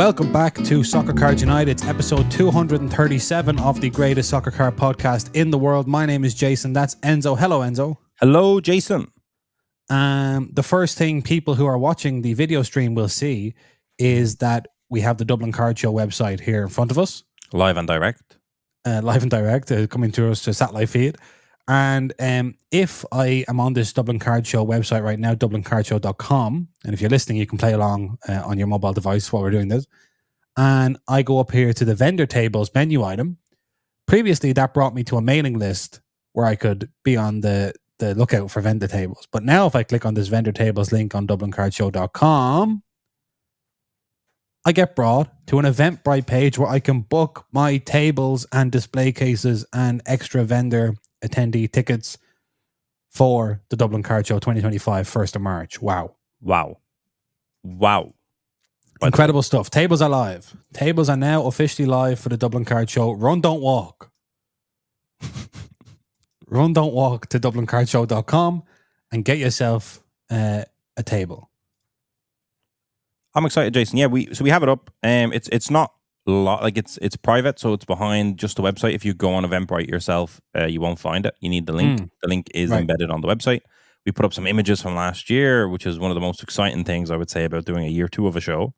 welcome back to Soccer Card United. It's episode 237 of the greatest soccer card podcast in the world. My name is Jason. That's Enzo. Hello, Enzo. Hello, Jason. Um, the first thing people who are watching the video stream will see is that we have the Dublin Card Show website here in front of us, Live and direct. uh, live and direct, uh, coming to us to satellite feed. And um, if I am on this Dublin Card Show website right now, dublincardshow.com, and if you're listening, you can play along uh, on your mobile device while we're doing this. And I go up here to the vendor tables menu item. Previously, that brought me to a mailing list where I could be on the, the lookout for vendor tables. But now, if I click on this vendor tables link on dublincardshow.com, I get brought to an Eventbrite page where I can book my tables and display cases and extra vendor attendee tickets for the Dublin Card Show 2025, 1st of March. Wow. Wow. Wow. Incredible stuff. Tables are live. Tables are now officially live for the Dublin Card Show. Run, don't walk. Run, don't walk to dublincardshow.com and get yourself uh, a table. I'm excited, Jason. Yeah, we so we have it up. Um, it's it's not lot like it's it's private, so it's behind just the website. If you go on Eventbrite yourself, uh, you won't find it. You need the link. Mm. The link is Right. embedded on the website. We put up some images from last year, which is one of the most exciting things I would say about doing a year two of a show.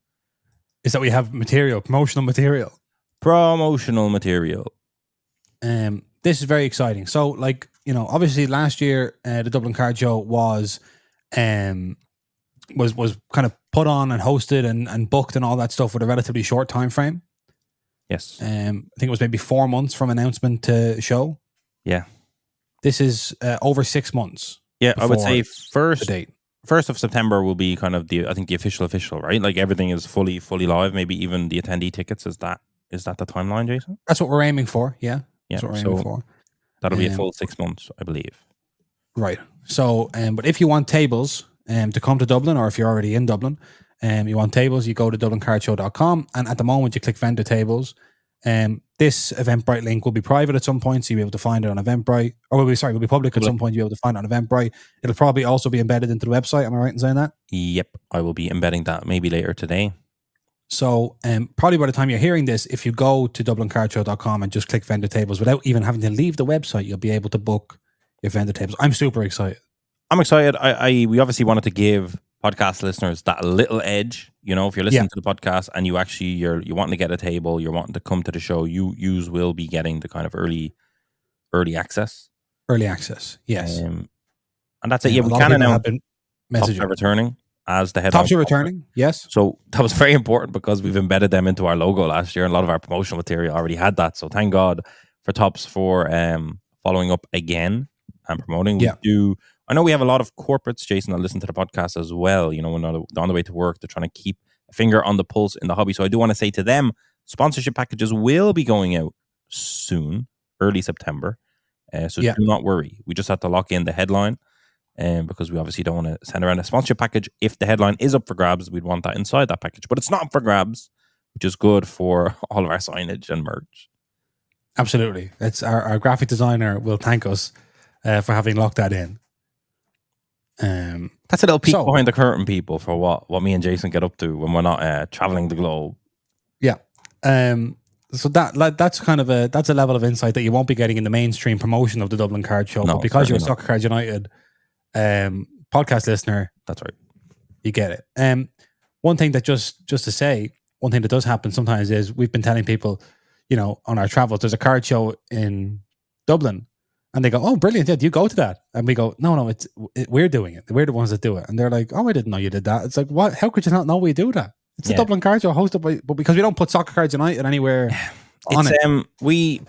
Is that we have material, promotional material. Promotional material. um, this is very exciting. So, like you know, obviously last year uh, the Dublin Card Show was um was was kind of put on and hosted and, and booked and all that stuff with a relatively short time frame. Yes. Um, I think it was maybe four months from announcement to show. Yeah. This is uh, over six months. Yeah, I would say first date. first of September will be kind of the I think the official official right. Like everything is fully fully live. Maybe even the attendee tickets is that is that the timeline, Jason? That's what we're aiming for. Yeah, Yeah. that's what we're So aiming for. that'll be a Um, full six months, I believe. Right. So, um, but if you want tables um, to come to Dublin, or if you're already in Dublin, um, you want tables, you go to dublincardshow.com. And at the moment, you click vendor tables. Um, this Eventbrite link will be private at some point, so you'll be able to find it on Eventbrite. Or will be sorry, will be public at Public. some point. You'll be able to find it on Eventbrite. It'll probably also be embedded into the website. Am I right in saying that? Yep, I will be embedding that maybe later today. So, um, probably by the time you're hearing this, if you go to dublincardshow.com and just click vendor tables without even having to leave the website, you'll be able to book your vendor tables. I'm super excited. I'm excited. I, I we obviously wanted to give podcast listeners that little edge. You know, if you're listening to the podcast and you actually you're you wanting to get a table, you're wanting to come to the show, you use will be getting the kind of early early access. Early access. Yes. Um, and that's it. Yeah, a we can announce have been Topps messaging. are returning as the head. Topps are returning. Yes. So that was very important because we've embedded them into our logo last year, and a lot of our promotional material already had that. So thank God for Topps for um, following up again and promoting. Yeah. We do. I know we have a lot of corporates, Jason, that listen to the podcast as well. You know, when they're on the way to work, they're trying to keep a finger on the pulse in the hobby. So I do want to say to them, sponsorship packages will be going out soon, early September. Uh, so Yeah. do not worry. We just have to lock in the headline. Um, because we obviously don't want to send around a sponsorship package. If the headline is up for grabs, we'd want that inside that package. But it's not up for grabs, which is good for all of our signage and merch. Absolutely. It's our, our graphic designer will thank us uh, for having locked that in. Um, That's a little peek So- behind the curtain, people, for what, what me and Jason get up to when we're not uh, traveling the globe. Yeah. Um, so that like, that's kind of a that's a level of insight that you won't be getting in the mainstream promotion of the Dublin Card Show. No, but because you're a Soccer Card United um, podcast listener, That's right. you get it. Um, one thing that just just to say, one thing that does happen sometimes is we've been telling people, you know, on our travels, there's a card show in Dublin, and they go, "Oh, brilliant! Yeah, do you go to that?" And we go, "No, no, it's it, we're doing it. We're the ones that do it." And they're like, "Oh, I didn't know you did that." It's like, what? How could you not know we do that? It's a Yeah. Dublin Card Show hosted by, but because we don't put Soccer Cards United anywhere on It's it. um we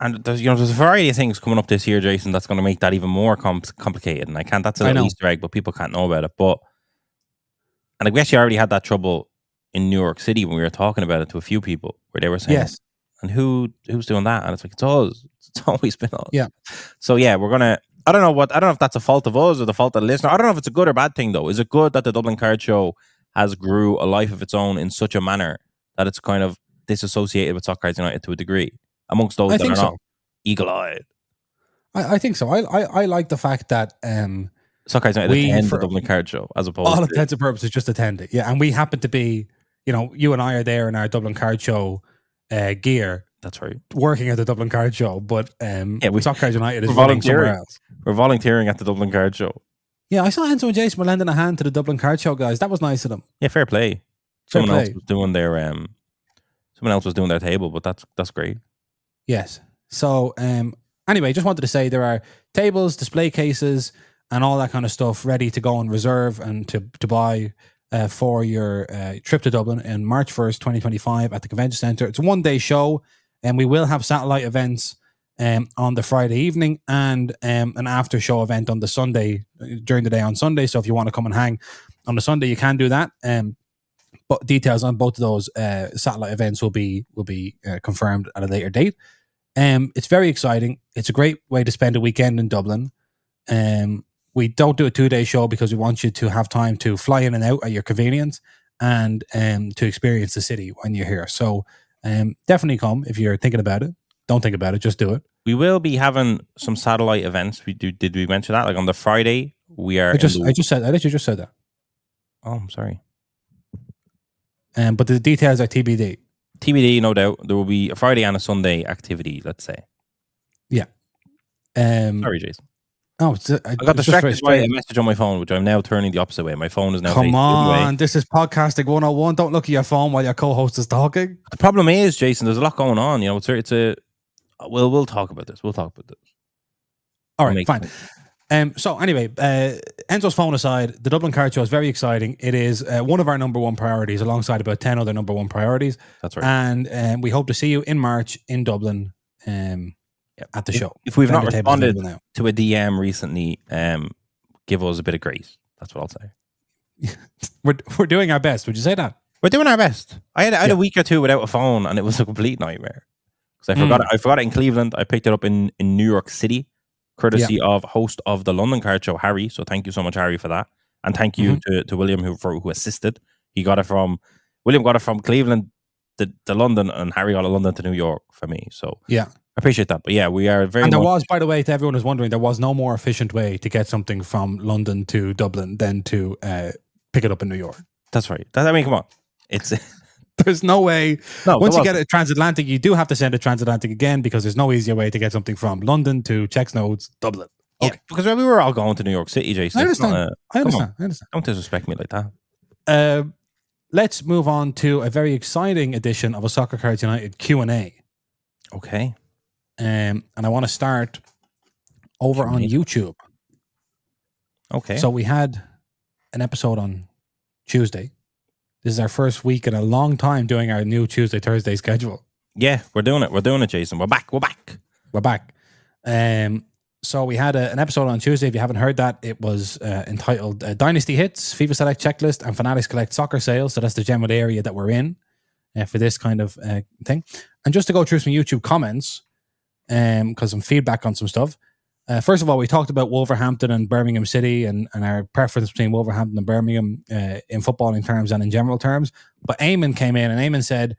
and there's you know there's a variety of things coming up this year, Jason, that's going to make that even more com- complicated. And I can't. That's a I little know. Easter egg, but people can't know about it. But and like we actually already had that trouble in New York City when we were talking about it to a few people, where they were saying, Yes, and who who's doing that? And it's like it's us. It's always been us. Yeah. So yeah, we're gonna. I don't know what. I don't know if that's a fault of us or the fault of the listener. I don't know if it's a good or bad thing though. Is it good that the Dublin Card Show has grew a life of its own in such a manner that it's kind of disassociated with Soccer United to a degree amongst those I that think are so. not eagle eyed. I, I think so. I, I I like the fact that um, Soccer United We, attend for the Dublin Card Show as opposed all to intents and purposes just attend it. Yeah, and we happen to be, you know, you and I are there in our Dublin Card Show uh, gear, That's right. working at the Dublin Card Show, but um, Yeah, we- Soccer Cards United is we're running somewhere volunteering. else. We're volunteering at the Dublin Card Show. Yeah, I saw Enzo and Jason were lending a hand to the Dublin Card Show guys. That was nice of them. Yeah, fair play. Fair Someone else was doing their um, someone else was doing their table, but that's that's great. Yes. So, um, anyway, just wanted to say there are tables, display cases, and all that kind of stuff ready to go and reserve and to to buy uh, for your uh, trip to Dublin in March first, twenty twenty five, at the convention center. It's a one day show, and we will have satellite events um, on the Friday evening and um, an after show event on the Sunday during the day on Sunday. So if you want to come and hang on the Sunday, you can do that. Um, but details on both of those uh, satellite events will be will be uh, confirmed at a later date. Um, it's very exciting. It's a great way to spend a weekend in Dublin. Um, we don't do a two day show because we want you to have time to fly in and out at your convenience and um, to experience the city when you're here. So um, definitely come if you're thinking about it. Don't think about it, just do it. We will be having some satellite events. We do. Did we mention that? Like on the Friday, we are. I just, the- I just said, I literally just said that. oh, I'm sorry. Um, but the details are TBD. TBD, no doubt. There will be a Friday and a Sunday activity. Let's say. Yeah. Um, Sorry, Jason. Oh, it's, I, I got distracted by a message on my phone, which I'm now turning the opposite way. My phone is now Come on, this is podcasting 101. Don't look at your phone while your co-host is talking. The problem is, Jason, there's a lot going on. You know, it's a, it's a. Well, we'll talk about this. We'll talk about this. All right, fine. Um, so anyway, uh, Enzo's phone aside, the Dublin Card Show is very exciting. It is uh, one of our number one priorities, alongside about ten other number one priorities, That's right. and um, we hope to see you in March in Dublin um. At the If- show. if we've not responded to a DM recently, um, give us a bit of grace. That's what I'll say. we're we're doing our best. Would you say that? We're doing our best. I had, I had Yeah. a week or two without a phone, and it was a complete nightmare. Because I forgot, it, I forgot it in Cleveland. I picked it up in, in New York City, courtesy of host of the London Card Show, Harry. So thank you so much, Harry, for that, and thank you to, to William who for who assisted. He got it from William got it from Cleveland to, to London, and Harry got it London to New York for me. So Yeah. I appreciate that. But yeah, we are very and there was, by the way, to everyone who's wondering, there was no more efficient way to get something from London to Dublin than to uh, pick it up in New York. That's right. That, I mean, come on. It's There's no way no. Once you get it transatlantic, you do have to send it transatlantic again because there's no easier way to get something from London to Chexnodes, Dublin. Yeah, okay. because we were all going to New York City, Jason. I not understand. a- I understand. I understand. don't disrespect me like that. Uh, let's move on to a very exciting edition of a Soccer Cards United Q and A, Okay. Um, and I want to start over on YouTube. Okay. So we had an episode on Tuesday. This is our first week in a long time doing our new Tuesday Thursday schedule. yeah, we're doing it. We're doing it, Jason. We're back. We're back. we're back. Um, so we had a, an episode on Tuesday. If you haven't heard that, it was uh, entitled uh, "Dynasty Hits: FIFA Select Checklist and Fanatics Collect Soccer Sales." So that's the general area that we're in uh, for this kind of uh, thing. And just to go through some YouTube comments, um, because some feedback on some stuff. Uh, first of all, we talked about Wolverhampton and Birmingham City and, and our preference between Wolverhampton and Birmingham uh, in footballing terms and in general terms. But Eamon came in and Eamon said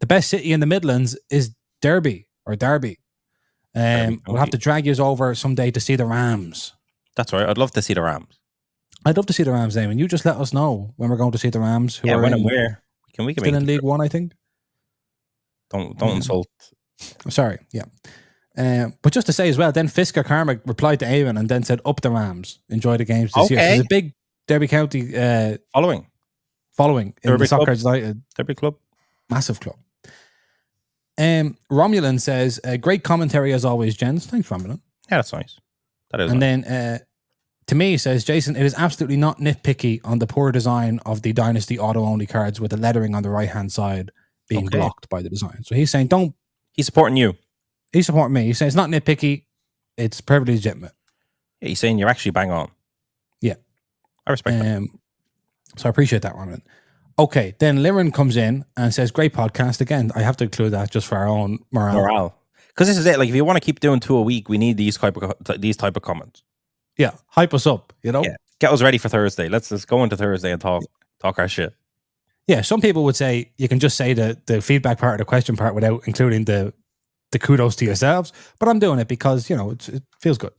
the best city in the Midlands is Derby or Derby. Um, Derby, we'll have to drag you over someday to see the Rams. That's right. I'd love to see the Rams. I'd love to see the Rams, Eamon. You just let us know when we're going to see the Rams. Who yeah, are when in, and where. Can we can still in League One, I think. Don't don't Yeah. insult. I'm sorry, yeah. Um, but just to say as well, then Fisker Karma replied to Eamon and then said, "Up the Rams, enjoy the games this year." So There's a big Derby County uh, Following following in Derby the Soccer club. United Derby Club. massive club. Um, Romulan says, uh, "Great commentary as always, gents." Thanks, Romulan. Yeah, that's nice. That is. And nice. then uh, to me says Jason, it is absolutely not nitpicky on the poor design of the Dynasty auto only cards with the lettering on the right hand side being Okay. blocked by the design. So he's saying, don't. he's supporting you. He's supporting me. He's saying it's not nitpicky. It's perfectly legitimate. Yeah, he's saying you're actually bang on. Yeah. I respect that. Um, so I appreciate that, Ronan. Okay, then Liren comes in and says, "Great podcast." Again, I have to include that just for our own morale. Morale. Because this is it. Like, if you want to keep doing two a week, we need these type of these type of comments. Yeah, hype us up. You know. Yeah. Get us ready for Thursday. Let's just go into Thursday and talk talk our shit. Yeah, some people would say you can just say the the feedback part or the question part without including the the kudos to yourselves. But I'm doing it because you know it's, it feels good.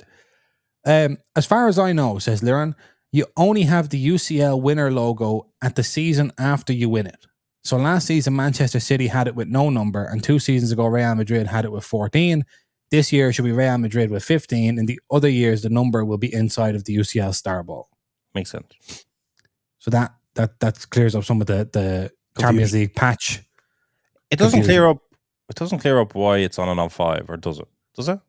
Um, as far as I know, says Liran, you only have the UCL winner logo at the season after you win it. So last season, Manchester City had it with no number, and two seasons ago, Real Madrid had it with 14. This year should be Real Madrid with 15. and the other years, the number will be inside of the UCL Star Ball. Makes sense. So that that that clears up some of the the Champions League patch. It doesn't clear up. It doesn't clear up why it's on and on five, or does it? Does it?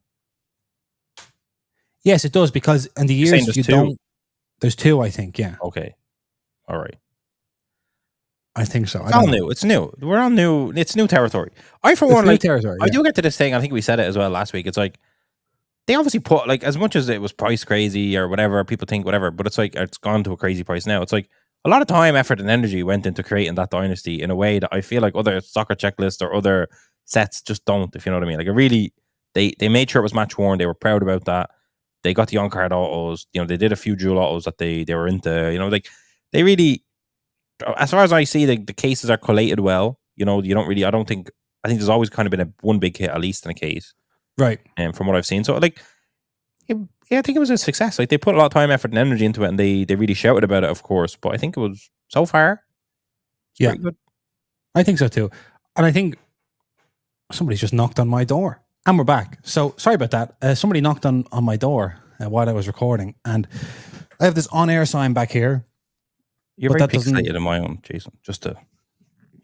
Yes, it does because in the You're years there's you two? don't. There's two, I think. Yeah, Okay. All right. I think so. I It's don't all know. new. It's new. We're on new. It's new territory. I for It's one new like. territory. I do get to this thing. I think we said it as well last week. It's like they obviously put like as much as it was price crazy or whatever people think whatever, but it's like it's gone to a crazy price now. It's like a lot of time, effort, and energy went into creating that dynasty in a way that I feel like other soccer checklists or other sets just don't. If you know what I mean, like it really they they made sure it was match worn. They were proud about that. They got the on card autos. You know, they did a few dual autos that they they were into. You know, like they really, as far as I see, the, the cases are collated well. You know, you don't really. I don't think. I think there's always kind of been a one big hit at least in a case Right. um, from what I've seen. So like, it, yeah, I think it was a success. Like they put a lot of time, effort, and energy into it, and they they really shouted about it, of course. But I think it was so far, Yeah. I think so too. And I think somebody's just knocked on my door. And we're back. So sorry about that. Uh, somebody knocked on, on my door uh, while I was recording. And I have this on air sign back here. You're But very that doesn't- pixelated in my own, Jason. Just a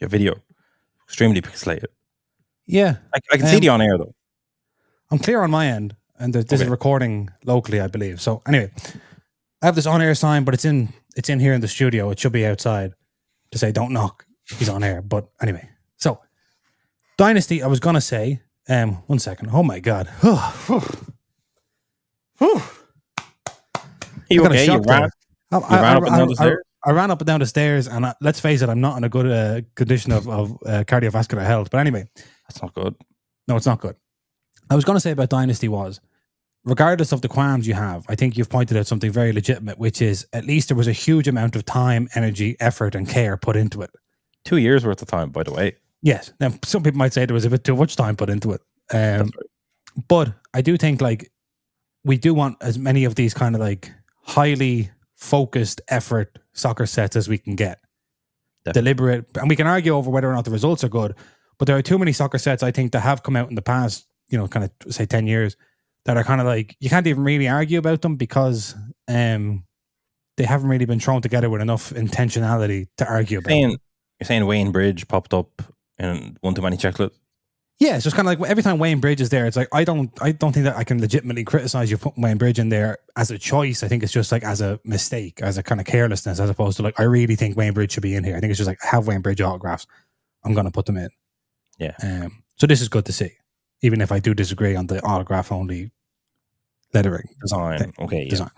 your video, extremely pixelated. Yeah. I, I can see Um, the on air though. I'm clear on my end. And this is recording locally, I believe. So anyway, I have this on air sign, but it's in it's in here in the studio. It should be outside to say don't knock. He's on air. But anyway. So Dynasty, I was gonna say, um, one second. Oh my god. You I okay? You ran, I, you ran up and down the stairs. I ran up and down the stairs, and I, let's face it, I'm not in a good uh, condition of, of uh, cardiovascular health. But anyway, That's not good. no, it's not good. I was going to say about Dynasty was, regardless of the qualms you have, I think you've pointed out something very legitimate, which is at least there was a huge amount of time, energy, effort, and care put into it. Two years worth of time, by the way. Yes, now some people might say there was a bit too much time put into it, um, right. but I do think like we do want as many of these kind of like highly focused effort soccer sets as we can get. Definitely. Deliberate, and we can argue over whether or not the results are good, but there are too many soccer sets I think that have come out in the past, you know, kind of say 10 years that are kind of like you can't even really argue about them because um they haven't really been thrown together with enough intentionality to argue about. Saying, you're saying Wayne Bridge popped up in one too many checklists. Yeah, it's just kind of like every time Wayne Bridge is there, it's like I don't, I don't think that I can legitimately criticize you putting Wayne Bridge in there as a choice. I think it's just like as a mistake, as a kind of carelessness, as opposed to like I really think Wayne Bridge should be in here. I think it's just like I have Wayne Bridge autographs, I'm gonna put them in. Yeah. Um. So this is good to see, even if I do disagree on the autograph only lettering Design. Thing. Okay. Yeah. design.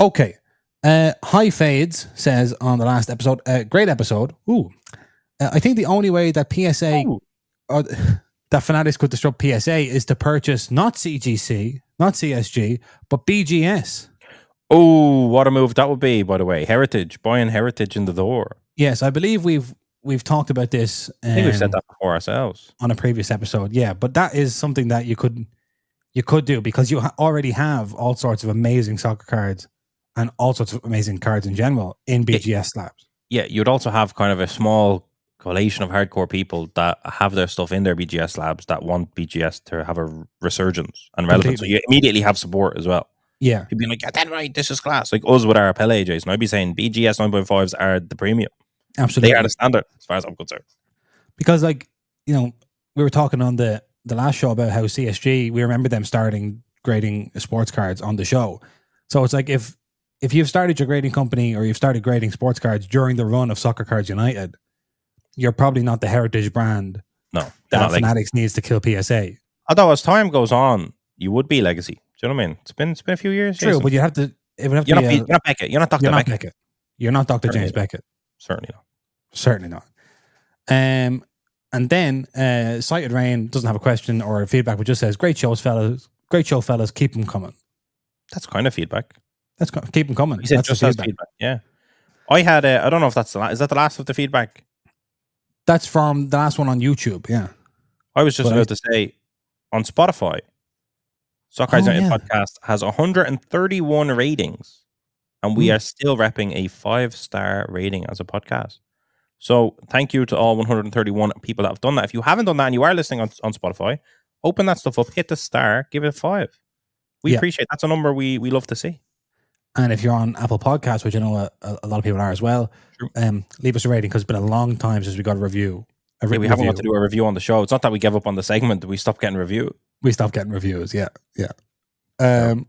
Okay. Uh, High Fades says on the last episode, uh, great episode. Ooh. Uh, I think the only way that PSA Oh, or that Fanatics could disrupt PSA is to purchase not CGC, not CSG, but BGS. Oh, what a move that would be, by the way. Heritage, buying heritage in the door. Yes, I believe we've we've talked about this. I think we've um, said that before ourselves. on a previous episode. Yeah, but that is something that you could you could do because you ha- already have all sorts of amazing soccer cards and all sorts of amazing cards in general in BGS slabs. Yeah, you'd also have kind of a small collation of hardcore people that have their stuff in their BGS labs that want BGS to have a resurgence and relevance. So you immediately have support as well. Yeah, You'd be like, get that right, this is class. Like us with our Pele Jason. I'd be saying BGS 9.5s are the premium. absolutely. They are the standard as far as I'm concerned. because like you know we were talking on the the last show about how CSG we remember them starting grading sports cards on the show. So it's like if if you've started your grading company or you've started grading sports cards during the run of Soccer Cards United, you're probably not the heritage brand No, that Fanatics needs to kill PSA. Although as time goes on, you would be legacy. Do you know what I mean? It's been it's been a few years. True, Jason. but you have to. It would have you're to not, be. A- you're not Beckett. You're not not Beckett. Beckett. You're not Dr. James not. Beckett. Certainly not. Certainly not. Um, and then uh, Sighted Rain doesn't have a question or a feedback, but just says, "Great shows, fellas. Great show, fellas. Keep them coming. That's kind of feedback. That's keep them coming. He said That's just feedback. feedback. Yeah. I had a, I don't know if that's the last, is that the last of the feedback? That's from the last one on YouTube. Yeah. I was just I- about to say on Spotify, Soccer Oh, yeah. podcast has 131 ratings, and we Hmm. are still repping a five star rating as a podcast. So thank you to all 131 people that have done that. If you haven't done that and you are listening on, on Spotify, open that stuff up, hit the star, give it a five. We Yeah. appreciate that's a number we we love to see. And if you're on Apple Podcasts, which I know a, a, lot of people are as well, um, leave us a rating because it's been a long time since we got a review. A Yeah, we haven't got to do a review on the show. It's not that we gave up on the segment; we stopped getting review. we stopped getting reviews. Yeah, yeah. Um.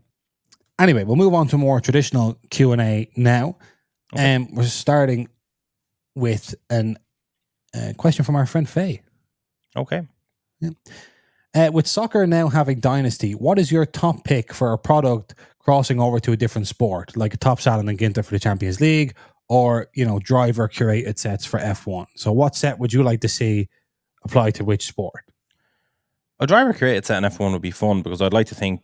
Anyway, we'll move on to more traditional Q and A now. Okay. Um, we're starting with an uh, question from our friend Faye. Okay. Uh, with soccer now having dynasty, what is your top pick for a product crossing over to a different sport, like a Topps Allen and Ginter for the Champions League, or you know, driver curated sets for F one? So, what set would you like to see apply to which sport? A driver created set in F1 would be fun because I'd like to think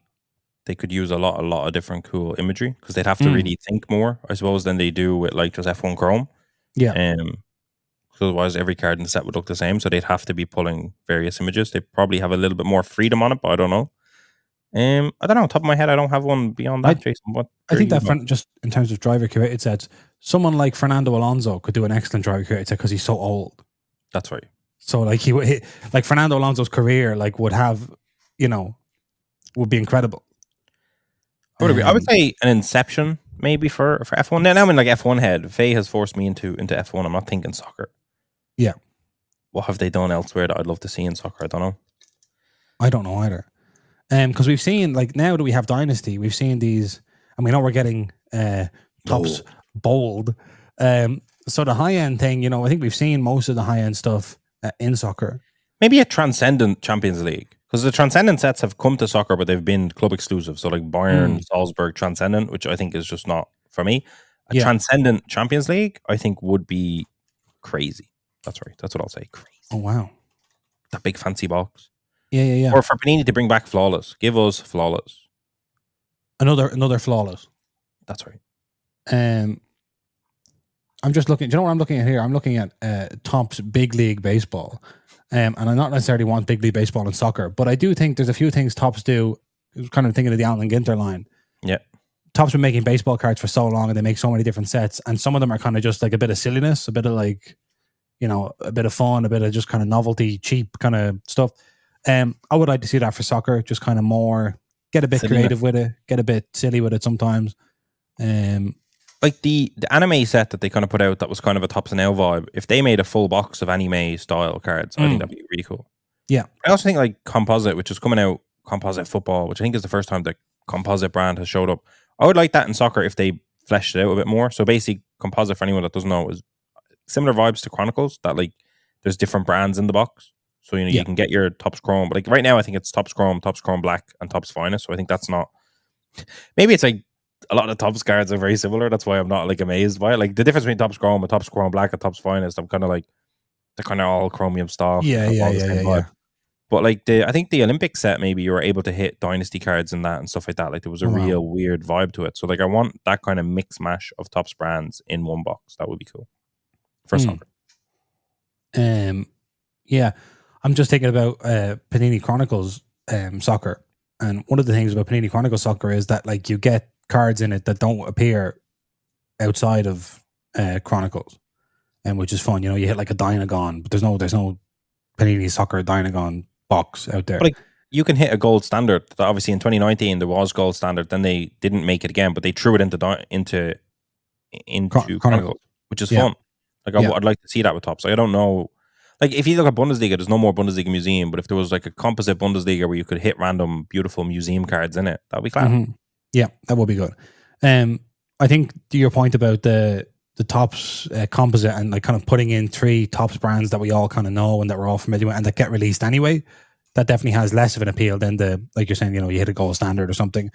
they could use a lot, a lot of different cool imagery because they'd have to Mm. really think more, I suppose, than they do with like just F1 Chrome. Yeah. Um, otherwise, every card in the set would look the same. So they'd have to be pulling various images. They probably have a little bit more freedom on it, but I don't know. Um, I don't know. Top of my head, I don't have one beyond that, I- Jason. What I think that fern- just in terms of driver curated sets, someone like Fernando Alonso could do an excellent driver curated set because he's so old. That's right. So like he, would- he like Fernando Alonso's career like would have, you know, would be incredible. I would agree. I would Um, say an Inception maybe for for F one. Now, now I'm in like F1 head. Faye has forced me into into F1. I'm not thinking soccer. Yeah. What have they done elsewhere that I'd love to see in soccer? I don't know. I don't know either. Um, because we've seen like now that we have Dynasty, we've seen these, and we know we're getting uh Topps bold. Um, so the high end thing, you know, I think we've seen most of the high end stuff uh, in soccer. Maybe a transcendent Champions League because the transcendent sets have come to soccer, but they've been club exclusive. So like Bayern, Mm. Salzburg, transcendent, which I think is just not for me. A Yeah. transcendent Champions League, I think, would be crazy. That's right. That's what I'll say. Crazy. Oh wow, That big fancy box. Yeah, yeah, yeah. Or for Panini to bring back flawless. Give us flawless. another another flawless. That's right. Um, I'm just looking. Do you know what I'm looking at here? I'm looking at uh, Topps Big League Baseball, um, and I not necessarily want Big League Baseball and soccer, but I do think there's a few things Topps do. I was kind of thinking of the Allen Ginter line. Yeah. Topps been making baseball cards for so long, and they make so many different sets, and some of them are kind of just like a bit of silliness, a bit of like, you know, a bit of fun, a bit of just kind of novelty, cheap kind of stuff. Um, I would like to see that for soccer, just kind of more get a bit Silliness. creative with it, get a bit silly with it sometimes. Um, like the the anime set that they kind of put out that was kind of a tops and L vibe. If they made a full box of anime style cards, I Mm. think that'd be really cool. Yeah. I also think like composite, which is coming out, composite football, which I think is the first time the composite brand has showed up. I would like that in soccer if they fleshed it out a bit more. So basically, composite for anyone that doesn't know is similar vibes to Chronicles. That like there's different brands in the box. So you know Yeah. you can get your Topps Chrome, but like right now I think it's Topps Chrome, Topps Chrome Black, and Topps Finest. So I think that's not. Maybe it's like a lot of Topps cards are very similar. That's why I'm not like amazed by it. Like the difference between Topps Chrome and Topps Chrome Black and Topps Finest, I'm kind of like they're kind of all chromium stuff. Yeah, yeah, yeah, yeah, yeah. But like the, I think the Olympic set maybe you were able to hit dynasty cards and that and stuff like that. Like there was a Oh, wow. real weird vibe to it. So like I want that kind of mix mash of Topps brands in one box. That would be cool for Hmm. soccer. Um, yeah, I'm just thinking about uh, Panini Chronicles um, soccer, and one of the things about Panini Chronicles soccer is that like you get cards in it that don't appear outside of uh, Chronicles, and which is fun. You know, you hit like a Dynagon, but there's no there's no Panini soccer Dynagon box out there. But, like, You can hit a gold standard. Obviously, in 2019 there was gold standard. Then they didn't make it again, but they threw it into into into Chron- Chronicles, Chronicles. which is Yeah. fun. Like I Yeah. would like to see that with Topps. I don't know. Like if you look at Bundesliga, there's no more Bundesliga museum. But if there was like a composite Bundesliga where you could hit random beautiful museum cards in it, that'd be class. Mhm. Yeah, that would be good. Um, I think to your point about the the Topps uh, composite and like kind of putting in three Topps brands that we all kind of know and that we're all familiar with and that get released anyway, that definitely has less of an appeal than the like you're saying, you know, you hit a gold standard or something.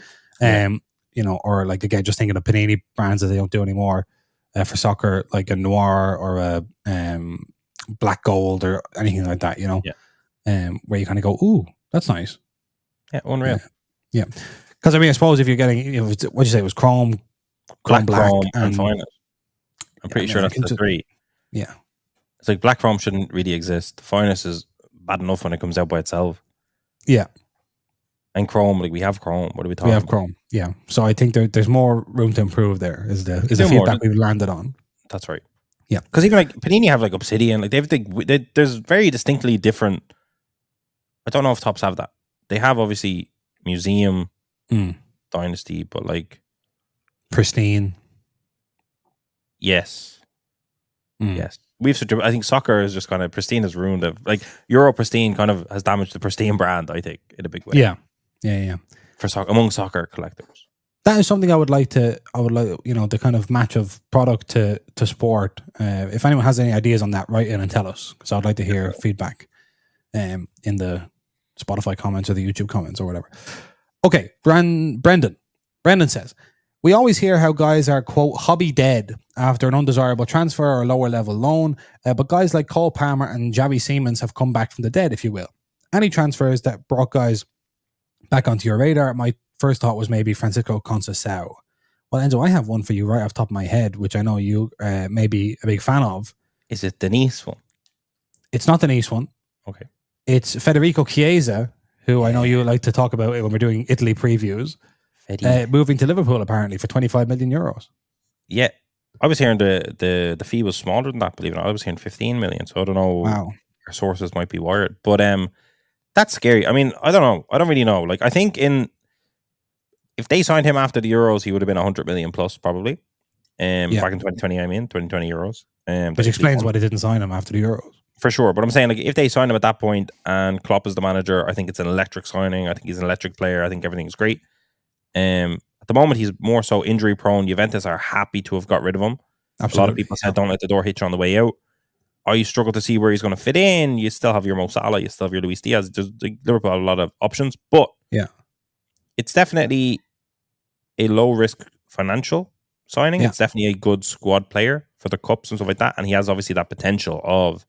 Um, Yeah. you know, or like again, just thinking of Panini brands that they don't do anymore uh, for soccer, like a noir or a um black gold or anything like that. You know, Yeah. um, where you kind of go, ooh, that's nice. Yeah, unreal. Yeah. Because I mean, I suppose if you're getting, if it's, what you say it was Chrome, Chrome Black, Black, Chrome and, and Finest. I'm pretty I sure mean, I that's the three. yeah, It's like Black Chrome shouldn't really exist. The finest is bad enough when it comes out by itself. yeah, And Chrome, like we have Chrome. What are we talking? we have about? Chrome. Yeah, so I think there, there's more room to improve. There is the is the Still more, feedback we've landed on. That's right. Yeah. because even like Panini have like Obsidian, like they have the, they, there's very distinctly different. I don't know if Topps have that. They have obviously Museum Mm. Dynasty, but like Pristine. yes, Mm. yes, we've such. a- I think soccer is just kind of pristine has ruined it. Like Euro Pristine kind of has damaged the pristine brand. I think in a big way. Yeah. Yeah. Yeah. for soccer among soccer collectors. That is something I would like to. I would like you know the kind of match of product to to sport. Uh, if anyone has any ideas on that, write in and tell us because I'd like to hear feedback, um, in the Spotify comments or the YouTube comments or whatever. Okay, Bran- Brendan. Brendan says we always hear how guys are quote hobby dead after an undesirable transfer or lower level loan, uh, but guys like Cole Palmer and Xavi Simons have come back from the dead, if you will. Any transfers that brought guys back onto your radar? My first thought was maybe Francisco Conceição. Well, Enzo, I have one for you right off the top of my head, which I know you uh, may be a big fan of. Is it Denise one? It's not the Nice one. Okay. It's Federico Chiesa, who I know you like to talk about when we're doing Italy previews, uh, moving to Liverpool apparently for 25 million euros. yeah, I was hearing the the the fee was smaller than that. Believe it or not, I was hearing fifteen million. So I don't know. Wow. Our sources might be wired, but um, that's scary. I mean, I don't know. I don't really know. Like, I think in if they signed him after the Euros, he would have been hundred million plus probably. Um, Yeah. back in 2020, I mean, 2020 Euros. Um, Which explains why they didn't sign him after the Euros. for sure. But I'm saying, like, if they sign him at that point and Klopp is the manager, I think it's an electric signing. I think he's an electric player. I think everything's great. Um, at the moment, he's more so injury prone. Juventus are happy to have got rid of him. Absolutely. A lot of people said, "Don't let the door hit you on the way out." Are you struggle to see where he's going to fit in. You still have your Mo Salah, you still have your Luis Diaz. Just, like, Liverpool have a lot of options, but Yeah. It's definitely a low risk financial signing. Yeah. It's definitely a good squad player for the cups and stuff like that, and he has obviously that potential of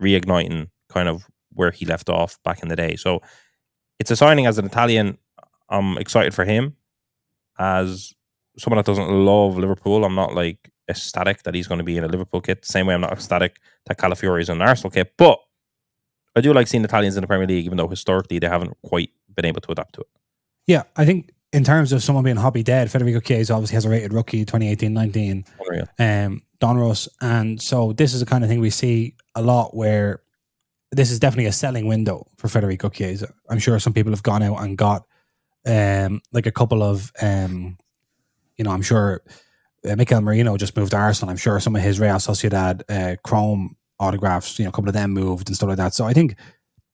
reigniting kind of where he left off back in the day. So it's a signing as an Italian. I'm excited for him. As someone that doesn't love Liverpool, I'm not like ecstatic that he's going to be in a Liverpool kit. Same way I'm not ecstatic that Calafiori is in an Arsenal kit. But I do like seeing Italians in the Premier League, even though historically they haven't quite been able to adapt to it. Yeah, I think in terms of someone being hobby dead, Federico Chiesa obviously has a rated rookie 2018-19. Unreal. um, Donruss. And so this is the kind of thing we see a lot where this is definitely a selling window for Federico Chiesa. I'm sure some people have gone out and got um, like a couple of, um, you know, I'm sure uh, Mikel Merino just moved to Arsenal. I'm sure some of his Real Sociedad uh, Chrome autographs, you know, a couple of them moved and stuff like that. So I think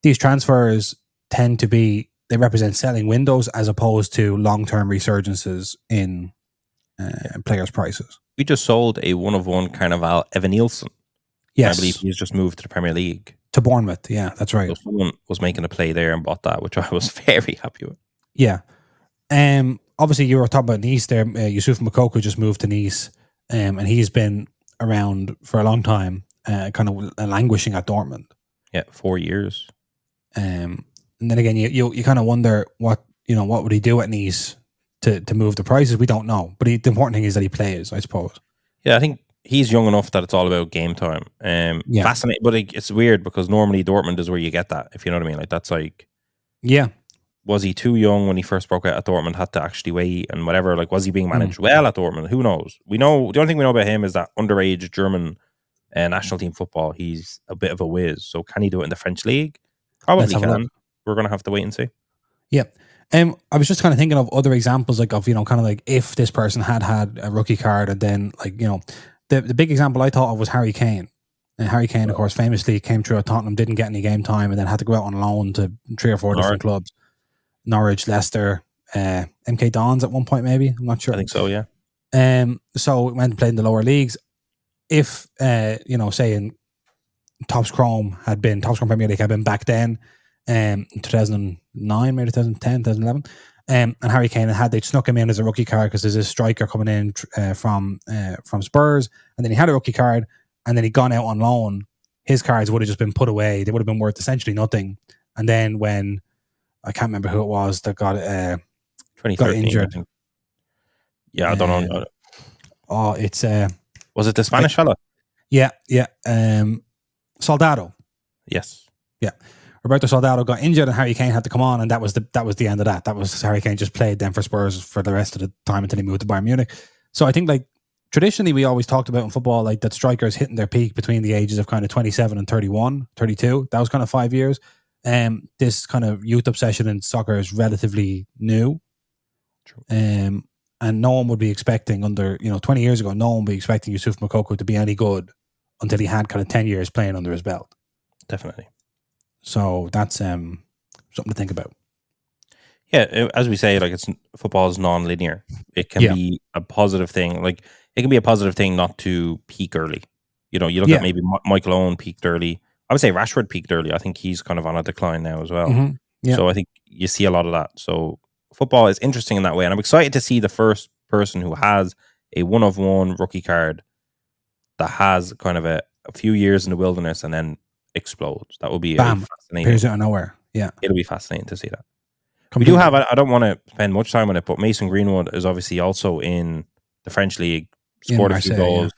these transfers tend to be, they represent selling windows as opposed to long-term resurgences in uh, players' prices. We just sold a one of one Carnival Evanilson. Yes. I believe he's just moved to the Premier League. to Bournemouth. Yeah, that's right. So someone was making a play there and bought that, which I was very happy with. Yeah. Um. Obviously, you were talking about Nice there. Uh, Youssoufa Moukoko just moved to Nice, um, and he's been around for a long time, uh, kind of languishing at Dortmund. Yeah, four years. Um, and then again, you you, you kind of wonder what you know what would he do at Nice to to move the prices. We don't know, but he, the important thing is that he plays, I suppose. Yeah, I think he's young enough that it's all about game time. Um, Yeah. fascinating, but like, it's weird because normally Dortmund is where you get that. If you know what I mean, like that's like, Yeah, was he too young when he first broke out at Dortmund? Had to actually wait and whatever. Like, was he being managed well at Dortmund? Who knows? We know the only thing we know about him is that underage German uh, national team football. He's a bit of a whiz. So can he do it in the French league? Probably can. We're gonna have to wait and see. Yeah. Um, I was just kind of thinking of other examples, like of you know, kind of like if this person had had a rookie card, and then like you know, the the big example I thought of was Harry Kane. And Harry Kane, of course, famously came through at Tottenham, didn't get any game time, and then had to go out on loan to three or four different clubs: Norwich, Leicester, uh, MK Dons at one point, maybe. I'm not sure. I think so. Yeah. Um, so went and played in the lower leagues. If uh, you know, say in Topps Chrome had been Topps Chrome Premier League had been back then, um, in 2009, maybe 2010, 2011. Um, and Harry Kane had they snuck him in as a rookie card because there's a striker coming in uh, from uh, from Spurs, and then he had a rookie card, and then he gone out on loan. His cards would have just been put away; they would have been worth essentially nothing. And then when I can't remember who it was that got uh, 2013. I injured. think. Yeah, I don't know. oh, it's uh, Was it the Spanish fella? yeah, yeah, um, Soldado. Yes. Roberto Soldado got injured and Harry Kane had to come on, and that was the that was the end of that. That was Harry Kane just played then for Spurs for the rest of the time until he moved to Bayern Munich. So I think like traditionally we always talked about in football like that strikers hitting their peak between the ages of kind of 27 and 31 32 that was kind of five years um this kind of youth obsession in soccer is relatively new True. um and no one would be expecting under you know 20 years ago no one would be expecting Youssoufa Moukoko to be any good until he had kind of 10 years playing under his belt Definitely. So that's um something to think about Yeah, as we say, like it's football is non-linear. It can Yeah. be a positive thing. Like it can be a positive thing not to peak early. You know, you look Yeah. at maybe Mi- Michael Owen peaked early. I would say Rashford peaked early. I think he's kind of on a decline now as well. Mhm. Yeah. So I think you see a lot of that. So football is interesting in that way, and I'm excited to see the first person who has a one of one rookie card that has kind of a, a few years in the wilderness and then explodes. That will be Bam. fascinating. appears out of nowhere yeah It'll be fascinating to see that. We do have. I I don't want to spend much time on it, but Mason Greenwood is obviously also in the French league. Scored a few Marseille, yeah. goals.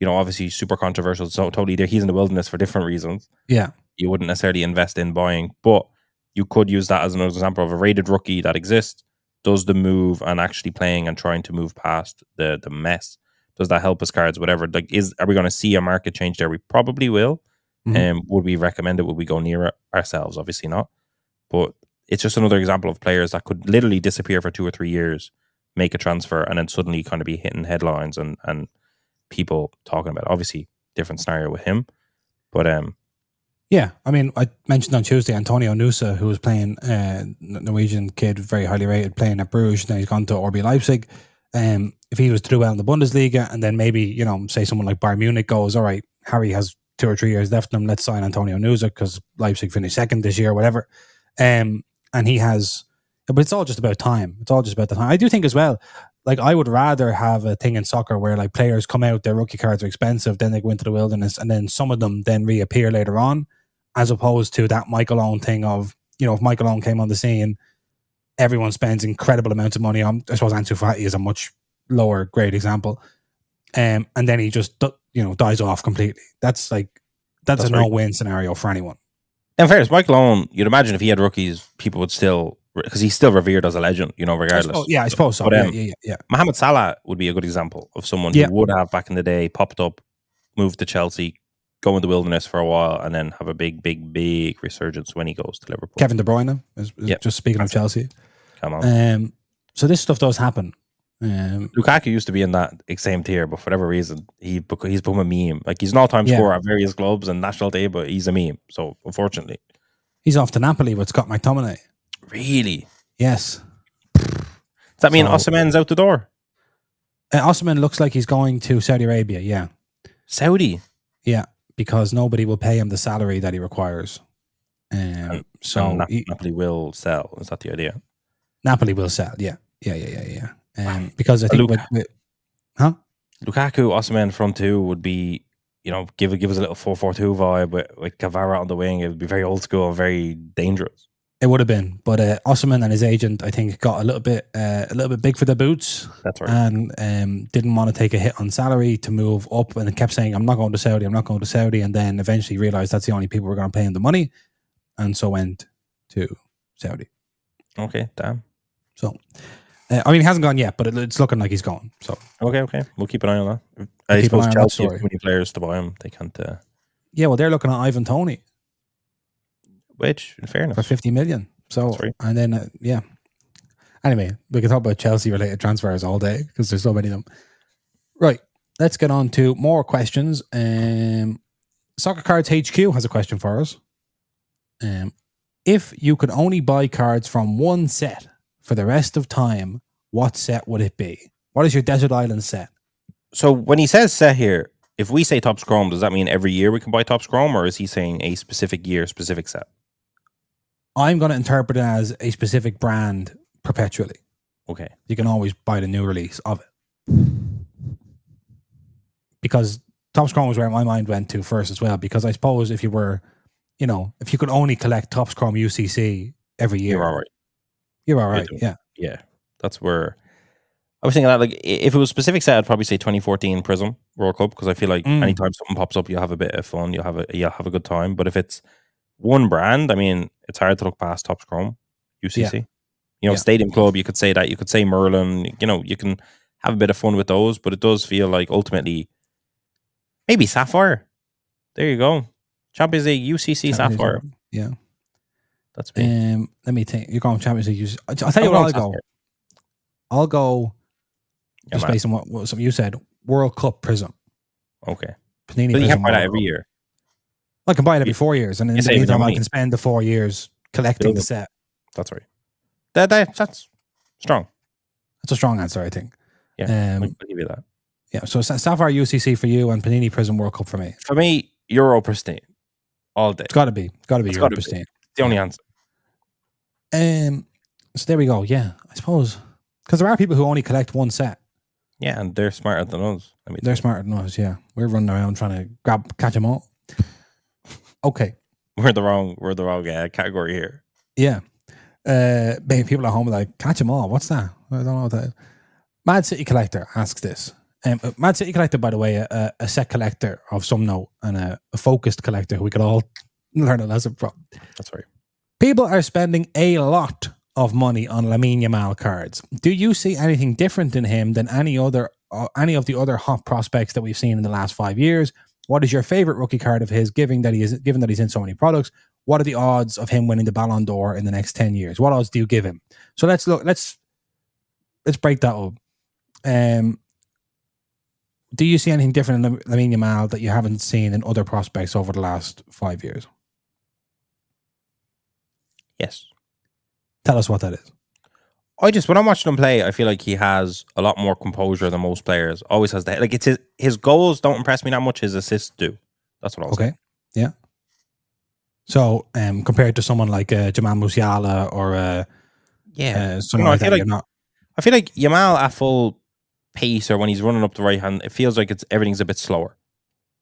You know, obviously super controversial. So totally, there he's in the wilderness for different reasons. yeah You wouldn't necessarily invest in buying, but you could use that as an example of a rated rookie that exists, does the move and actually playing and trying to move past the the mess. Does that help his cards? Whatever. Like, is are we going to see a market change there? We probably will. Mhm. Um, would we recommend it? Would we go near it ourselves? Obviously not. But it's just another example of players that could literally disappear for two or three years, make a transfer, and then suddenly kind of be hitting headlines and and people talking about. It. Obviously, different scenario with him, but um, Yeah, I mean, I mentioned on Tuesday Antonio Nusa, who was playing uh, Norwegian kid, very highly rated, playing at Bruges. Then he's gone to RB Leipzig. Um, if he was to do well in the Bundesliga, and then maybe you know, say someone like Bayern Munich goes, all right, Harry has two or three years left in him. Let's sign Antonio Nusa because Leipzig finished second this year, whatever. Um, and he has, but it's all just about time. It's all just about the time. I do think as well. Like I would rather have a thing in soccer where like players come out, their rookie cards are expensive, then they go into the wilderness, and then some of them then reappear later on as opposed to that Michael Owen thing of, you know, if Michael Owen came on the scene, everyone spends incredible amounts of money on, I suppose Ansu Fati is a much lower grade example. Um, and then he just, you know, dies off completely. That's like, that's, That's a right. no-win scenario for anyone. in fairness, Michael Owen, you'd imagine if he had rookies, people would still because he's still revered as a legend. You know, I regardless. suppose- yeah, I suppose so. But, yeah, um, yeah, yeah, yeah. Mohamed Salah would be a good example of someone Yeah. who would have back in the day popped up, moved to Chelsea, go in the wilderness for a while, and then have a big, big, big resurgence when he goes to Liverpool. Kevin De Bruyne is, is Yep. just speaking of Chelsea. Come on. Um, so this stuff does happen. Um, Lukaku used to be in that same tier, but for whatever reason, he he's become a meme. Like he's an all-time Yeah. scorer at various clubs and national day, but he's a meme. So unfortunately, he's off to Napoli with Scott McTominay. really, Yes. does that mean So- Osimhen's out the door? Uh, Osimhen looks like he's going to Saudi Arabia. Yeah. Saudi. Yeah, because nobody will pay him the salary that he requires. Um, And- so and Nap- he- Napoli will sell. Is that the idea? Napoli will sell. Yeah, yeah, yeah, yeah, yeah. Um, because I think Luke- with, with huh? Lukaku, Osimhen front two would be, you know, give give us a little four four two vibe with, with Kvara on the wing. It would be very old school very dangerous. It would have been, but uh, Osimhen and his agent, I think, got a little bit uh, a little bit big for the boots That's right. and um, didn't want to take a hit on salary to move up, and kept saying, "I'm not going to Saudi. I'm not going to Saudi," and then eventually realized that's the only people who were going to pay him the money, and so went to Saudi. okay, damn. So, uh, I mean, he hasn't gone yet, but it, it's looking like he's going. So, Okay, okay. We'll keep an eye on that. I suppose Chelsea have too many players to buy him. They can't. Uh, yeah, well, they're looking at Ivan Toney. which, in fairness, for 50 million. So, right. and then, uh, yeah. Anyway, we can talk about Chelsea related transfers all day because there's so many of them. Right. Let's get on to more questions. Um, Soccer Cards HQ has a question for us. Um, if you could only buy cards from one set for the rest of time, what set would it be? What is your Desert Island set? So when he says set here, if we say Topps Chrome, does that mean every year we can buy Topps Chrome, or is he saying a specific year, specific set? I'm going to interpret it as a specific brand perpetually. Okay. you can always buy the new release of it. Because Topps Chrome was where my mind went to first as well. Because I suppose if you were, you know, if you could only collect Topps Chrome UCC every year, You're all right. You're all right. Yeah. Yeah, that's where I was thinking that. Like, if it was specific set, I'd probably say 2014 Prism World Cup because I feel like Mm. anytime something pops up, you'll have a bit of fun. You'll have a you'll have a good time. But if it's one brand, I mean, it's hard to look past Topps Chrome, UCC. You know, Yeah. Stadium Club. You could say that. You could say Merlin. You know, you can have a bit of fun with those. But it does feel like ultimately, maybe Sapphire. There you go, Champions League UCC Champions Sapphire. League, Yeah. That's me. Um, let me think. You're going Champions League. I'll tell you I'm what I'll go. I'll go just man. based on what, what something you said. World Cup Prism. Okay, Panini but you can't buy that every year. I can buy it every four years, and in the meantime, I can spend the four years collecting the set. That's right. That, that that's strong. That's a strong answer, I think. Yeah, Um, I'll give you that. yeah. So Sa- Sapphire UCC for you, and Panini Prism World Cup for me. For me, Euro pristine all day. It's got to be. It's got to be It's Euro gotta be. pristine. the only answer. Um. So there we go. Yeah, I suppose because there are people who only collect one set. Yeah, and they're smarter than us. I mean, They're smarter than us. Yeah, we're running around trying to grab, catch them all. Okay. we're the wrong we're the wrong uh, category here. Yeah. Uh, maybe people at home are like, catch them all. What's that? I don't know what that is. Mad City Collector asks this. Um, uh, Mad City Collector, by the way, a, a- a set collector of some note and a, a focused collector who we could all learn a lesson from. That's right. People are spending a lot of money on Lamine Yamal cards. Do you see anything different in him than any other, uh, any of the other hot prospects that we've seen in the last five years? What is your favorite rookie card of his, given that he is given that he's in so many products? What are the odds of him winning the Ballon d'Or in the next ten years? What odds do you give him? So let's look. Let's let's break that up. Um, do you see anything different in Lam- Lamine Yamal that you haven't seen in other prospects over the last five years? Yes. Tell us what that is. I just when I'm watching him play, I feel like he has a lot more composure than most players. Always has the like it's his his goals don't impress me that much. His assists do. That's what I was. Okay. Yeah. So, um, compared to someone like uh, Jamal Musiala or uh, Yeah. uh, someone I like feel that, like- not. I feel like Yamal at full pace or when he's running up the right hand, it feels like it's everything's a bit slower.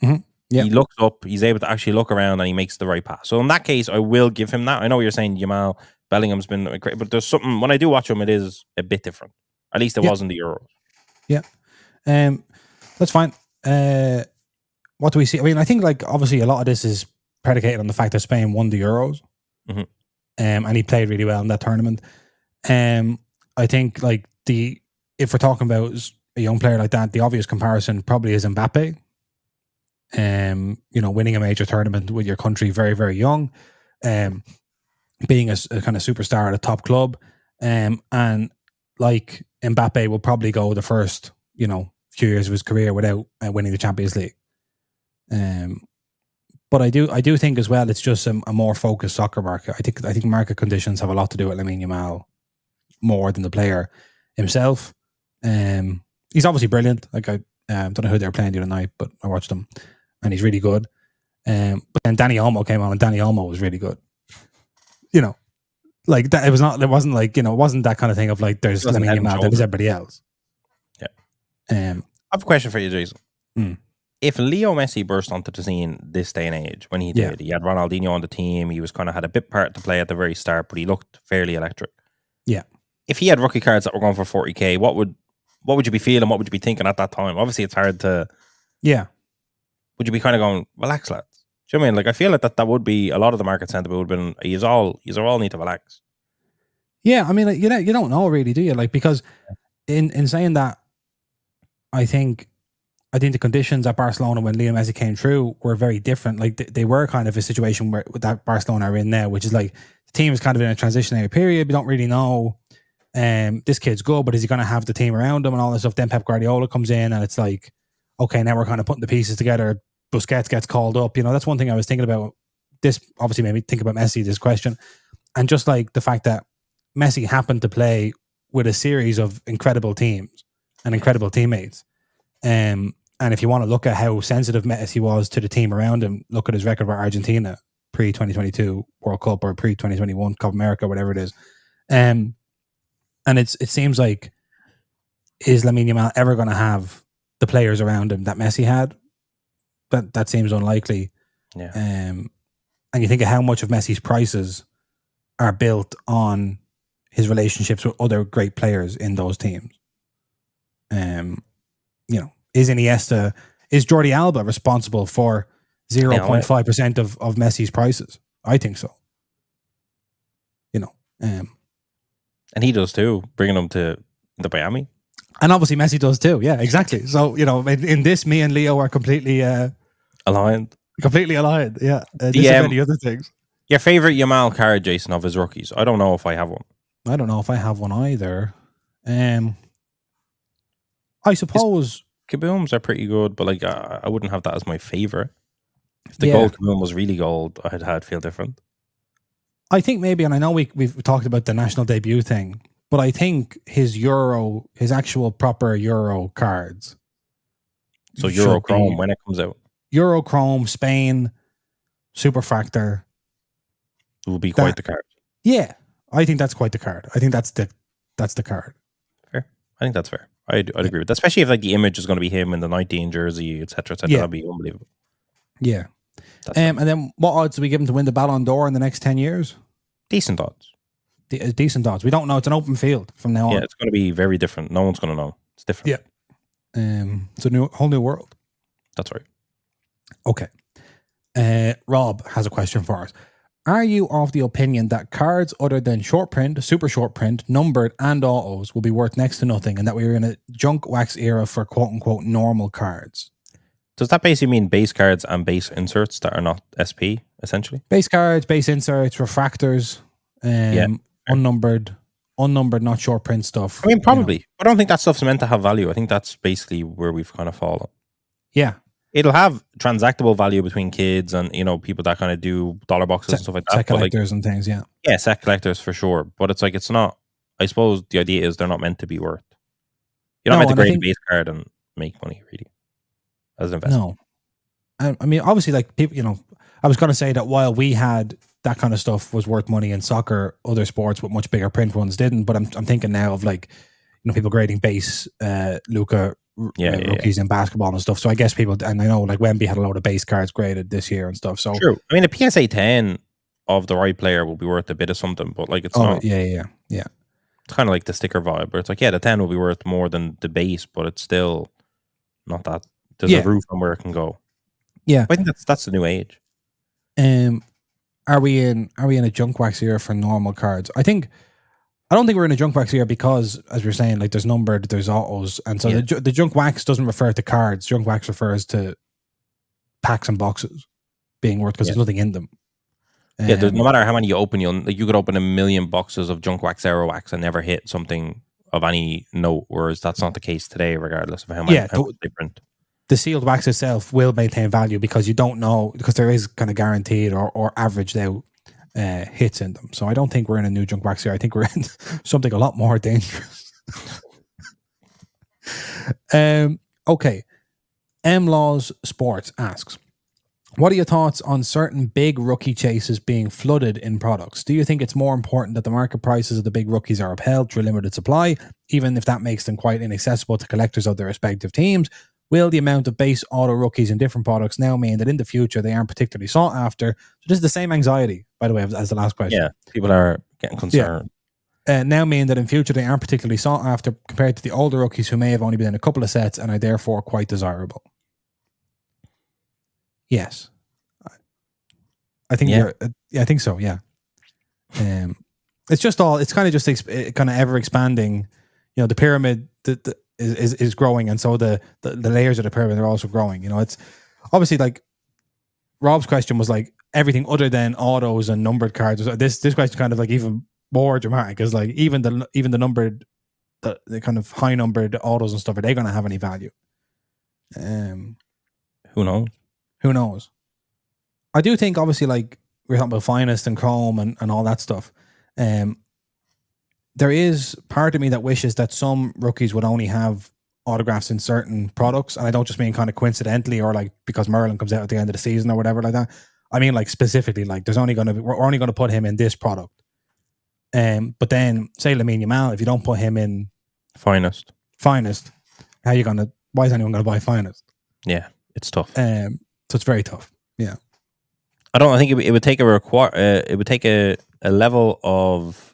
Mhm. Yeah. He looks up, he's able to actually look around and he makes the right pass. So in that case, I will give him that. I know you're saying Yamal Bellingham's been great, but there's something when I do watch him, it is a bit different. At least it Yeah. was in the Euros. Yeah. Um, that's fine. Uh, what do we see? I mean, I think like obviously a lot of this is predicated on the fact that Spain won the Euros, Mhm. um, and he played really well in that tournament. Um, I think like the if we're talking about a young player like that, the obvious comparison probably is Mbappe. Um, you know, winning a major tournament with your country very very young, um, being a kind of superstar at a top club, um, and like Mbappe will probably go the first, you know, few years of his career without uh, winning the Champions League. Um, but I do, I do think as well, it's just a, a more focused soccer market. I think, I think market conditions have a lot to do with Lamine Yamal more than the player himself. Um, he's obviously brilliant. Like I um, don't know who they were playing the other night, but I watched him, and he's really good. Um, but then Dani Olmo came on, and Dani Olmo was really good. You know, like that. It was not. It wasn't like you know. It wasn't that kind of thing of like there's It wasn't and Yamal. There was shoulder. everybody else. Yeah. Um. I have a question for you, Jason. Hmm. If Leo Messi burst onto the scene this day and age, when he Yeah. did, he had Ronaldinho on the team. He was kind of had a bit part to play at the very start, but he looked fairly electric. Yeah. If he had rookie cards that were going for forty k, what would what would you be feeling? What would you be thinking at that time? Obviously, it's hard to. Yeah. Would you be kind of going relax, lads? Do you know what I mean? Like I feel like that that would be a lot of the market sentiment would have been. He's all. He's all need to relax. Yeah, I mean, like, you know, you don't know really, do you? Like, because in in saying that, I think, I think the conditions at Barcelona when Leo Messi came through were very different. Like, they, they were kind of a situation where that Barcelona are in now, which is like the team is kind of in a transitionary period. We don't really know. Um, this kid's good, but is he going to have the team around him and all this stuff? Then Pep Guardiola comes in, and it's like, okay, now we're kind of putting the pieces together. Busquets gets called up. You know, that's one thing I was thinking about. This obviously made me think about Messi. This question, and just like the fact that Messi happened to play with a series of incredible teams and incredible teammates. Um, and if you want to look at how sensitive Messi was to the team around him, look at his record with Argentina pre 2022 World Cup or pre 2021 Copa America, whatever it is. Um, and it's it seems like is Lamine Yamal ever going to have the players around him that Messi had? That that seems unlikely. Yeah. Um, and you think of how much of Messi's prices are built on his relationships with other great players in those teams. Um, you know, is Iniesta, is Jordi Alba responsible for zero point five percent of of Messi's prices? I think so. You know, um, And he does too, bringing him to the Miami. And obviously Messi does too. Yeah, exactly. So you know, in, in this, me and Leo are completely, uh, Aligned. completely aligned. Yeah, uh, this The, um, many other things. Your favorite Yamal card, Jason, of his rookies? I don't know if I have one. I don't know if I have one either. Um, I suppose. Kabooms are pretty good, but like uh, I wouldn't have that as my favorite. If the Yeah. gold Kaboom was really gold, I'd had feel different. I think maybe, and I know we we've talked about the national debut thing, but I think his Euro, his actual proper Euro cards, So Euro Chrome when it comes out Euro Chrome, Spain, Super Superfractor. will be quite That- the card. Yeah, I think that's quite the card. I think that's the that's the card. Fair. I think that's fair. I'd, I'd agree with that, especially if like the image is going to be him in the 19 jersey, etc., etc. Yeah. That'd be unbelievable. Yeah. Um, and then what odds do we give him to win the Ballon d'Or in the next ten years? decent odds. De- uh, decent odds. We don't know. It's an open field from now on. Yeah, it's going to be very different. No one's going to know. It's different. Yeah. Um, it's a new whole new world. That's right. Okay. Uh, Rob has a question for us. Are you of the opinion that cards other than short print, super short print, numbered, and autos will be worth next to nothing, and that we are in a junk wax era for quote unquote normal cards? Does that basically mean base cards and base inserts that are not SP, essentially? Base cards, base inserts, refractors, um, Yeah. Unnumbered, unnumbered, not short print stuff. I mean, you know. probably. I don't think that stuff's meant to have value. I think that's basically where we've kind of fallen. Yeah. It'll have transactable value between kids and you know people that kind of do dollar boxes and stuff like that. Set But like, collectors and things. Yeah. yeah, set collectors for sure. But it's like it's not. I suppose the idea is they're not meant to be worth. You're not No, meant to grade think- a base card and make money, really, as an investment. No. I, I mean, obviously, like people, you know, I was going to say that while we had that kind of stuff was worth money in soccer, other sports with much bigger print ones didn't. But I'm, I'm thinking now of like, you know, people grading base uh, Luca Yeah, yeah, yeah, rookies in basketball and stuff. So I guess people, and I know like Wemby had a lot of base cards graded this year and stuff. So, True. I mean, a PSA 10 of the right player will be worth a bit of something, but like it's oh, not. yeah, yeah, yeah. It's kind of like the sticker vibe, where it's like, yeah, the 10 will be worth more than the base, but it's still not that. There's Yeah. a roof on where it can go. Yeah. I think that's that's the new age. Um, are we in are we in a junk wax era for normal cards? I think I don't think we're in a junk wax era because, as we are saying, like there's numbered, there's autos, and so Yeah. the, the junk wax doesn't refer to cards. Junk wax refers to packs and boxes being worth because Yeah. there's nothing in them. yeah, Um, no matter how many you open, you'll you could open a million boxes of junk wax, aero wax, and never hit something of any note. Whereas that's not the case today, regardless of how many Yeah, how the- much print. The sealed wax itself will maintain value because you don't know because there is kind of guaranteed or, or averaged out uh, hits in them. So I don't think we're in a new junk wax here. I think we're in something a lot more dangerous. um. Okay. M Laws Sports asks, "What are your thoughts on certain big rookie chases being flooded in products? Do you think it's more important that the market prices of the big rookies are upheld through limited supply, even if that makes them quite inaccessible to collectors of their respective teams?" Will the amount of base auto rookies in different products now mean that in the future they aren't particularly sought after? So this is the same anxiety, by the way, as the last question. Yeah, people are getting concerned. Uh, now mean that in future they aren't particularly sought after compared to the older rookies who may have only been in a couple of sets and are therefore quite desirable. Yes, I- think Yeah. you're. Uh, yeah, I think so. Yeah. Um, it's just all. It's kind of just exp- kind of ever expanding. You know, the pyramid the, the, is, is is growing, and so the, the the layers of the pyramid are also growing. You know, it's obviously like Rob's question was like everything other than autos and numbered cards. This this question kind of like even more dramatic is like even the even the numbered the, the kind of high numbered autos and stuff are they going to have any value? Um, Who knows? who knows? I do think obviously like we're talking about finest and chrome and, and all that stuff. Um, there is part of me that wishes that some rookies would only have autographs in certain products, and I don't just mean kind of coincidentally or like because Merlin comes out at the end of the season or whatever like that. I mean like specifically like there's only going to be we're only going to put him in this product. Um, but then say Lamine Yamal, if you don't put him in Finest. finest, how you gonna? Why is anyone going to buy finest? Yeah, it's tough. Um, so it's very tough. Yeah, I don't. I think it, would- it would take a require. Uh, it would take a, a level of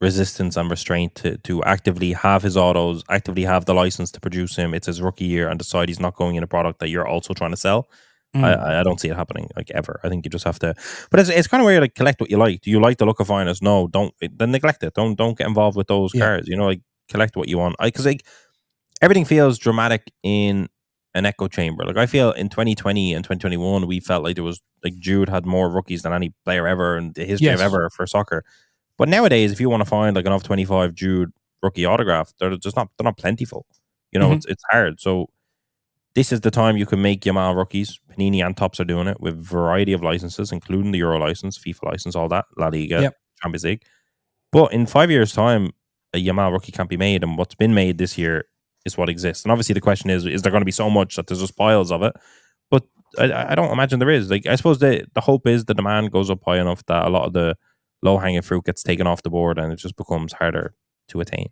resistance and restraint to to actively have his autos, actively have the license to produce him. It's his rookie year, and decide he's not going in a product that you're also trying to sell. Mm. I, I don't see it happening like ever. I think you just have to. But it's, it's kind of where you like collect what you like. Do you like the look of finest? No, don't. Then neglect it. Don't don't get involved with those Yeah. cards. You know, like collect what you want. I because like everything feels dramatic in an echo chamber. Like I feel in 2020 and 2021, we felt like there was like Jude had more rookies than any player ever in the history Yes. of ever for soccer. But nowadays, if you want to find like an off 25 Jude rookie autograph, they're just not they're not plentiful. You know, Mhm. it's it's hard. So this is the time you can make Yamal rookies. Panini and Topps are doing it with variety of licenses, including the Euro license, FIFA license, all that, La Liga, Yep. Champions League. But in five years' time, a Yamal rookie can't be made, and what's been made this year is what exists. And obviously, the question is: Is there going to be so much that there's just piles of it? But I, I don't imagine there is. Like, I suppose the the hope is the demand goes up high enough that a lot of the low hanging fruit gets taken off the board, and it just becomes harder to attain.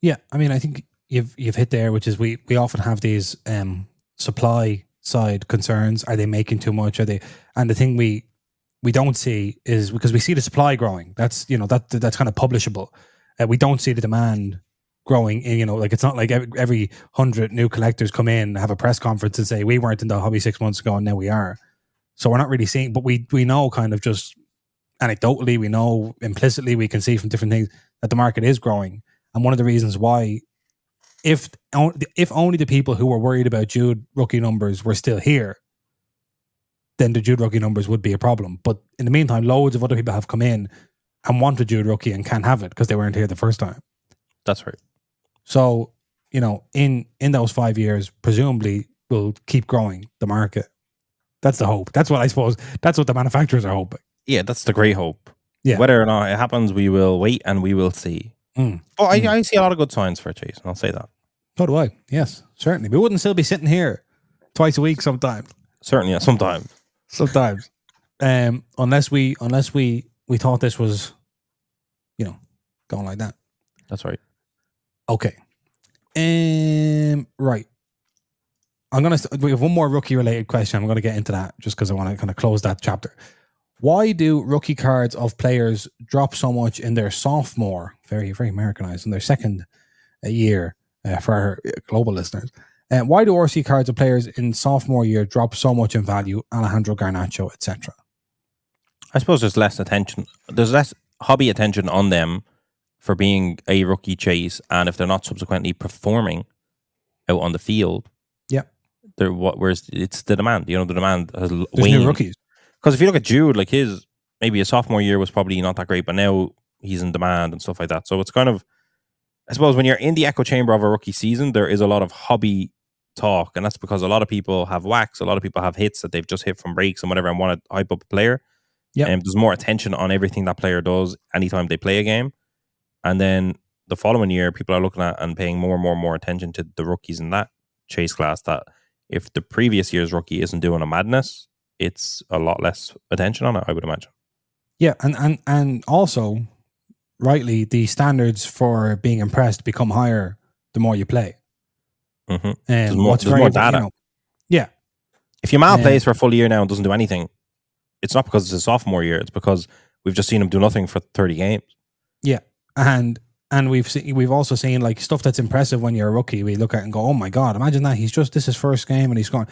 Yeah, I mean, I think you've you've hit there, which is we we often have these um supply side concerns. Are they making too much? Are they? And the thing we we don't see is because we see the supply growing. That's you know that that's kind of publishable. Uh, we don't see the demand growing. In, you know, like it's not like every, every hundred new collectors come in, have a press conference, and say we weren't in the hobby six months ago, and now we are. So we're not really seeing, but we we know kind of just anecdotally, we know implicitly, we can see from different things that the market is growing. And one of the reasons why, if if only the people who were worried about Jude rookie numbers were still here, then the Jude rookie numbers would be a problem. But in the meantime, loads of other people have come in and wanted Jude rookie and can't have it because they weren't here the first time. That's right. So you know, in in those five years, presumably will keep growing the market. That's the hope. That's what I suppose. That's what the manufacturers are hoping. Yeah, that's the great hope. Yeah. Whether or not it happens, we will wait and we will see. Mm. But I, Mm. I see a lot of good signs for Chase, and I'll say that. So do I. Yes, certainly. We wouldn't still be sitting here twice a week sometimes. Certainly, yeah, sometimes. Sometimes. um, unless we unless we we thought this was, you know, going like that. That's right. Okay. Um. Right. I'm gonna. We have one more rookie related question. I'm gonna get into that just because I want to kind of close that chapter. Why do rookie cards of players drop so much in their sophomore, very very Americanized, in their second uh, year uh, for our uh, global listeners? Uh, why do RC cards of players in sophomore year drop so much in value? Alejandro Garnacho, etc. I suppose there's less attention. There's less hobby attention on them for being a rookie chase, and if they're not subsequently performing out on the field, Yeah. they're what. Whereas it's the demand. You know, the demand has There's new rookies. Because if you look at Jude, like his maybe his sophomore year was probably not that great, but now he's in demand and stuff like that. So it's kind of, I suppose, when you're in the echo chamber of a rookie season, there is a lot of hobby talk, and that's because a lot of people have wax, a lot of people have hits that they've just hit from breaks and whatever, and want to hype up a player. Yep. And there's more attention on everything that player does anytime they play a game, and then the following year, people are looking at and paying more and more and more attention to the rookies in that chase class. That if the previous year's rookie isn't doing a madness, it's a lot less attention on it, I would imagine. Yeah, and and and also, rightly, the standards for being impressed become higher the more you play. hmm Um, There's more- there's very, more you data. know, yeah, If Yamal Yeah. plays for a full year now and doesn't do anything, it's not because it's his sophomore year. It's because we've just seen him do nothing for 30 games. Yeah, and and we've seen we've also seen like stuff that's impressive when you're a rookie. We look at it and go, oh my god, imagine that he's just this is his first game and he's going,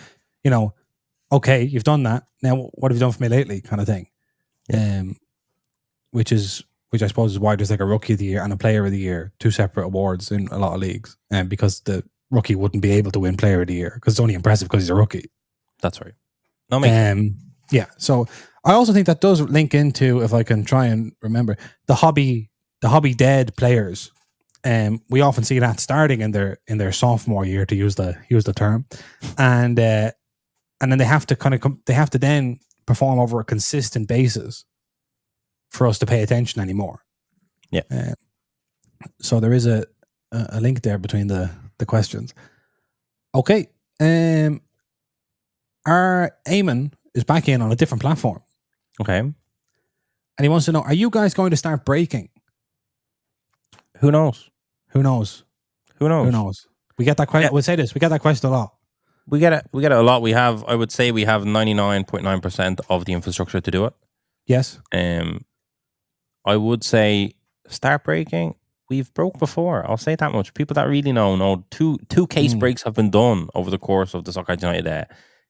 you know, okay, you've done that. Now what have you done for me lately? Kind of thing. Um, which is which I suppose is why there's like a rookie of the year and a player of the year, two separate awards in a lot of leagues, and because the rookie wouldn't be able to win player of the year because it's only impressive because he's a rookie. That's right. No, make Um, yeah. So I also think that does link into, if I can try and remember, the hobby, the hobby dead players. Um, we often see that starting in their in their sophomore year, to use the use the term, and uh, and then they have to kind of com- they have to then perform over a consistent basis for us to pay attention anymore. Yeah. Uh, so there is a a a link there between the the questions. Okay. Um, our Eamon is back in on a different platform, okay. and he wants to know: Are you guys going to start breaking? Who knows? Who knows? Who knows? Who knows? We get that question. Yeah. We'll say this: we get that question a lot. We get it. We get it a lot. We have, I would say, we have 99.9% of the infrastructure to do it. Yes. Um, I would say start breaking. We've broke before. I'll say that much. People that really know know two two case Mm. breaks have been done over the course of the Soccer United uh,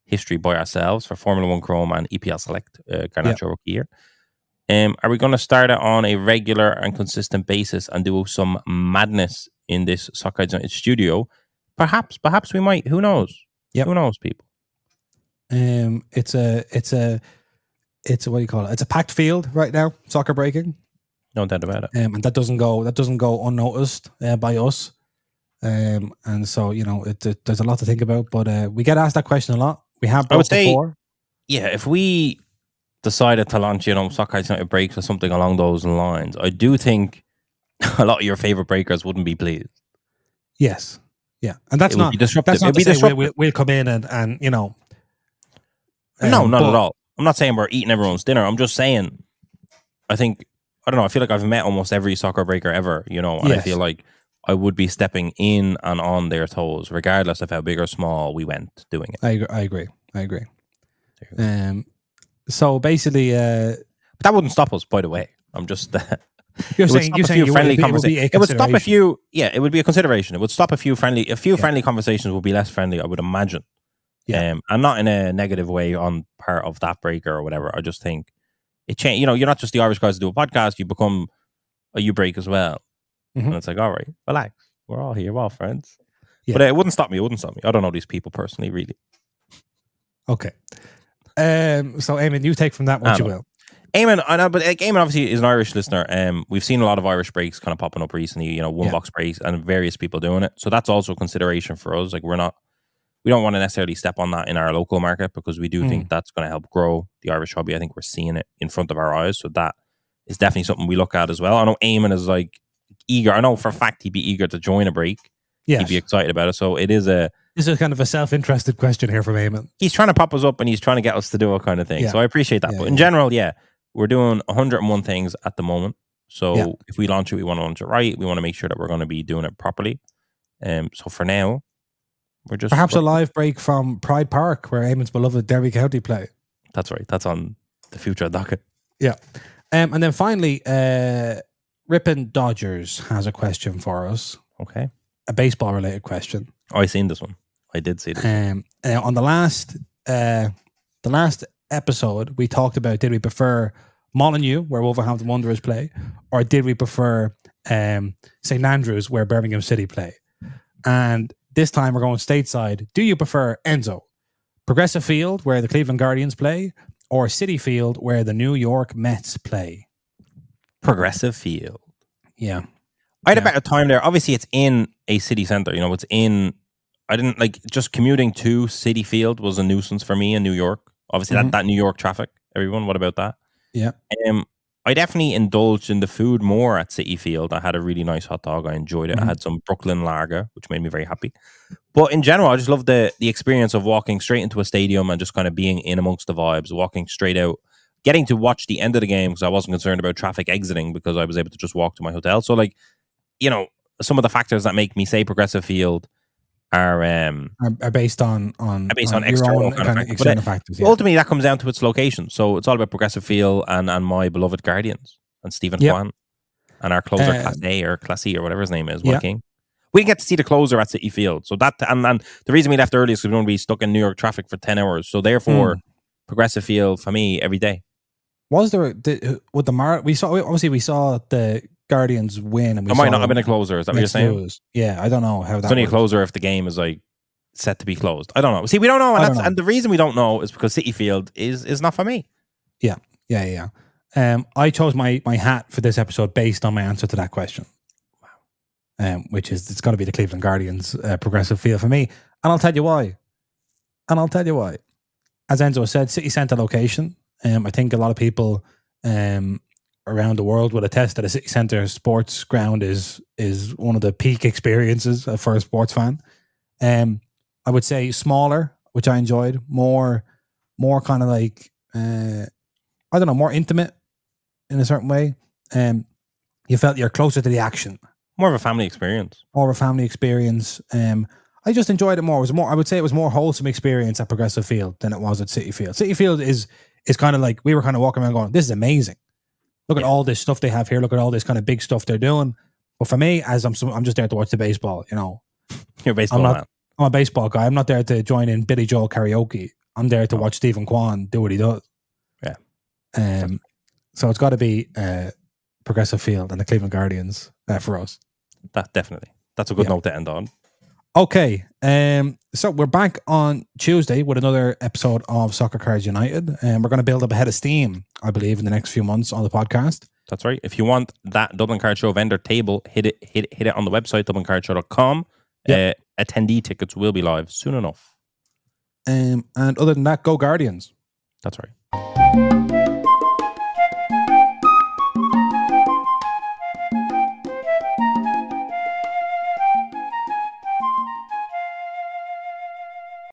history by ourselves for Formula One Chrome and EPL Select uh, Garnacho rookie year. Um, are we going to start it on a regular and consistent basis and do some madness in this Soccer United studio? perhaps, perhaps we might. Who knows? Yep. Who knows, people? Um, it's a, it's a, it's a, what do you call it? It's a packed field right now. Soccer breaking, No doubt about it. um, and that doesn't go that doesn't go unnoticed uh, by us. Um, and so you know, it, it, there's a lot to think about. But uh, we get asked that question a lot. We have both say- before. Yeah, if we decided to launch, you know, Soccer United breaks or something along those lines, I do think a lot of your favorite breakers wouldn't be pleased. Yes, yeah, and that's not disruptive. that's not be to say disruptive. we'll, we'll, come in and and you know. no, um, not but- at all. I'm not saying we're eating everyone's dinner. I'm just saying, I think I don't know. I feel like I've met almost every soccer breaker ever, you know, and I feel like I would be stepping in and on their toes, regardless of how big or small we went doing it. I agree. I agree. I agree. There you go. Um, so basically, uh, But that wouldn't stop us, by the way. I'm just. Uh, you're it saying you're a saying few you friendly it would conversations. It would stop a few. Yeah, it would be a consideration. It would stop a few friendly. A few Yeah. friendly conversations would be less friendly, I would imagine. Yeah. Um, and not in a negative way on part of that breaker or whatever. I just think it changed. You know, you're not just the Irish guys that do a podcast. You become a you break as well, Mhm. and it's like, all right, relax. We're all here, we're all friends. Yeah. But uh, it wouldn't stop me. It wouldn't stop me. I don't know these people personally, really. Okay. Um, so, Eamon, you take from that what you will. Eamon, I know, but like, Eamon obviously is an Irish listener. Um, we've seen a lot of Irish breaks kind of popping up recently. You know, one Yeah. box breaks and various people doing it. So that's also a consideration for us. Like we're not, we don't want to necessarily step on that in our local market because we do Mm. think that's going to help grow the Irish hobby. I think we're seeing it in front of our eyes. So that is definitely something we look at as well. I know Eamon is like eager. I know for a fact he'd be eager to join a break. Yes. He'd be excited about it. So it is a. This is kind of a self-interested question here from Eamon. He's trying to pop us up and he's trying to get us to do a kind of thing. Yeah. So I appreciate that. Yeah, but in yeah. general, yeah, we're doing 101 things at the moment. So Yeah. if we launch it, we want to launch it right. We want to make sure that we're going to be doing it properly. Um. So for now, we're just Perhaps a live break from Pride Park, where Eamon's beloved Derby County play. That's right. That's on the future docket. Yeah, um, and then finally, uh, Rippin Dodgers has a question for us, Okay. a baseball-related question. Oh, I seen this one. I did see this. Um, uh, on the last, uh, the last episode, we talked about did we prefer Molineux, where Wolverhampton Wanderers play, or did we prefer um, St Andrews, where Birmingham City play? And this time we're going stateside. Do you prefer Enzo, Progressive Field, where the Cleveland Guardians play, or Citi Field, where the New York Mets play? Progressive field. Yeah, I had a Yeah. better time there. Obviously, it's in a city center. You know, it's in. I didn't like just commuting to Citi Field was a nuisance for me in New York. Obviously, Mhm. that that New York traffic. Everyone, what about that? Yeah. Um, I definitely indulged in the food more at Citi Field. I had a really nice hot dog. I enjoyed it. I Mhm. had some Brooklyn Lager, which made me very happy. But in general, I just love the the experience of walking straight into a stadium and just kind of being in amongst the vibes, walking straight out, getting to watch the end of the game because I wasn't concerned about traffic exiting because I was able to just walk to my hotel. So like, you know, some of the factors that make me say progressive field are um are, are based on on Are based on your external kind of kind of factors. External factors. Yeah. ultimately that comes down to its location. So it's all about progressive feel and and my beloved Guardians and Steven Yep. Kwan and our closer Uh, Class A or Class E or whatever his name is, yeah. Will We didn't get to see the closer at Citi Field. So that and, and the reason we left early is because we don't want to be stuck in New York traffic for ten hours. So therefore, Hmm. progressive field for me every day. Was there did, with the Mar? We saw obviously we saw the Guardians win, and we It might not have been a closer. Is that what you're saying? lose. Yeah, I don't know how that. It's only a closer if the game is like set to be closed. I don't know. See, we don't know, and, that's, don't know. and the reason we don't know is because Citi Field is is not for me. Yeah, yeah, yeah. Um, I chose my my hat for this episode based on my answer to that question. Wow. Um, which is it's going to be the Cleveland Guardians uh, progressive field for me, and I'll tell you why. And I'll tell you why. As Enzo said, city centre location. Um, I think a lot of people um around the world will attest that a city centre sports ground is is one of the peak experiences uh, for a sports fan. Um, I would say smaller, which I enjoyed, more more kind of like uh, I don't know, more intimate in a certain way. Um, you felt you're closer to the action, More of a family experience. more of a family experience. Um, I just enjoyed it more. It was more. I would say it was more wholesome experience at Progressive Field than it was at Citi Field. Citi Field is is kind of like we were kind of walking around going, "This is amazing. Look at all this stuff they have here. Look at all this kind of big stuff they're doing." But for me, as I'm, I'm just there to watch the baseball. You know, You're baseball not- man. I'm a baseball guy. I'm not there to join in Billy Joel karaoke. I'm there to Oh. watch Steven Kwan do what he does. Yeah. Um. So it's got to be uh, Progressive Field and the Cleveland Guardians uh, for us. That definitely. That's a good Yeah. note to end on. Okay. Um, so we're back on Tuesday with another episode of Soccer Cards United, and we're going to build up a head of steam, I believe, in the next few months on the podcast. That's right. If you want that Dublin Card Show vendor table, hit it, hit it, hit it on the website dublincardshow.com. Yep. Uh, attendee tickets will be live soon enough. Um, and other than that, go Guardians. That's right.